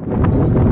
you